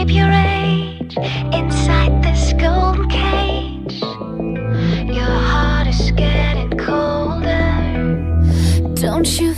keep your age inside this golden cage. Your heart is getting colder. Don't you